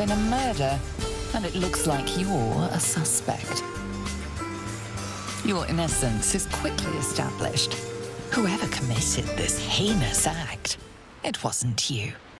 Been a murder, and it looks like you're a suspect. Your innocence is quickly established. Whoever committed this heinous act, it wasn't you.